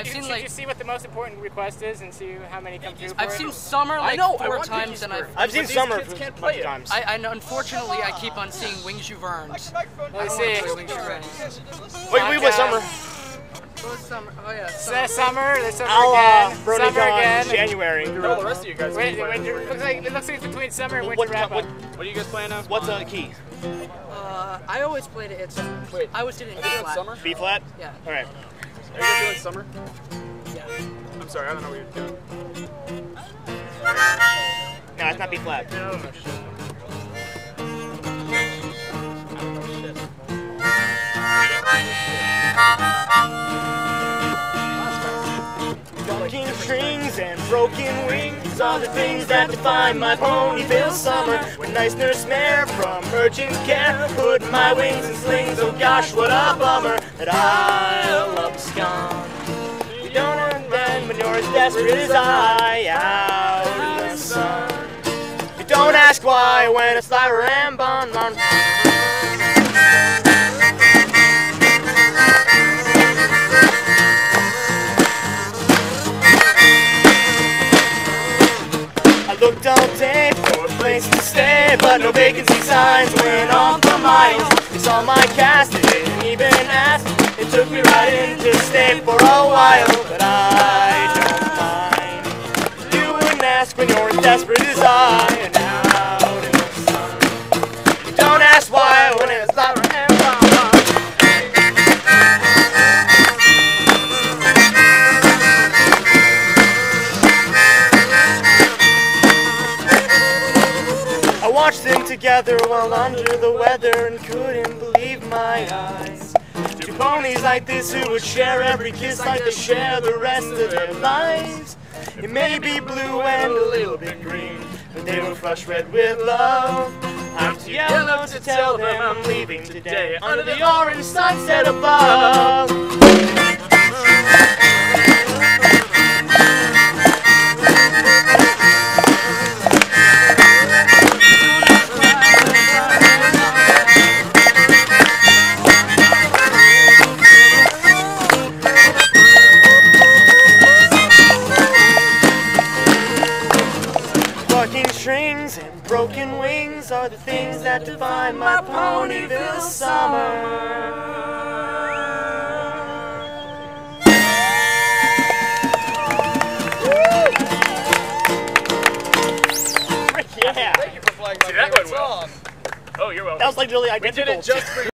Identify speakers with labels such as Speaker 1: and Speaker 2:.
Speaker 1: I've
Speaker 2: you,
Speaker 1: seen
Speaker 2: should
Speaker 1: like
Speaker 2: you see what the most important request is and see how many come through for
Speaker 1: I've
Speaker 2: it?
Speaker 1: seen summer
Speaker 3: I
Speaker 1: like
Speaker 3: know, I
Speaker 1: four
Speaker 3: want
Speaker 1: times,
Speaker 3: Pinky
Speaker 1: and I've
Speaker 4: I've seen Summer
Speaker 3: kids
Speaker 4: a
Speaker 3: can't
Speaker 4: bunch
Speaker 3: play
Speaker 4: of
Speaker 3: it.
Speaker 4: times.
Speaker 1: I, I know, unfortunately I keep on seeing Wings You Earned.
Speaker 2: Let's
Speaker 1: I
Speaker 2: see.
Speaker 1: don't wanna play Wings You Earned.
Speaker 4: Wait, wait, what summer?
Speaker 1: Was summer? Oh yeah,
Speaker 2: Is
Speaker 1: summer.
Speaker 2: that summer? There's summer
Speaker 4: I'll
Speaker 2: again.
Speaker 4: uh, Brody
Speaker 2: summer again.
Speaker 4: January.
Speaker 3: No, the rest of you guys.
Speaker 2: Wait,
Speaker 3: can play.
Speaker 2: winter, looks like it looks like it's between summer and winter
Speaker 4: What,
Speaker 2: wrap
Speaker 4: what,
Speaker 2: up.
Speaker 3: What are you guys playing now?
Speaker 4: what's a key?
Speaker 1: Uh, I always played it. It's
Speaker 3: Wait,
Speaker 1: I always did it in
Speaker 3: Are you doing
Speaker 1: flat.
Speaker 3: summer?
Speaker 4: B flat?
Speaker 1: Yeah,
Speaker 4: All right.
Speaker 3: Are you guys doing summer?
Speaker 1: yeah.
Speaker 3: I'm sorry, I don't know what you're doing.
Speaker 4: No, it's not B flat. Broken strings and broken wings are the things that define my Ponyville summer. When nice nurse mare from urgent care put my wings in slings, oh gosh, what a bummer that I love scum. You don't understand when you're as desperate as I out in the sun. You don't ask why when it's Lyra and Bon Bon. To stay, but no vacancy signs went on for miles. They saw my cast, they didn't even ask. It took me right in to stay for a while, but I don't mind. You wouldn't ask when you're as desperate as I. You don't ask why watched them together while under the weather and couldn't believe my eyes. Two ponies like this who would share every kiss like they share the rest of their lives. It may be blue and a little bit green, but they were flush red with love. I'm too yellow to tell them I'm leaving today under the orange sunset above. Strings and broken wings are the things that define my Ponyville summer. Yeah,
Speaker 3: Thank you for flagging my
Speaker 2: that
Speaker 3: favorite
Speaker 2: went well. Oh, you're welcome.
Speaker 4: that was like really
Speaker 3: We did it just for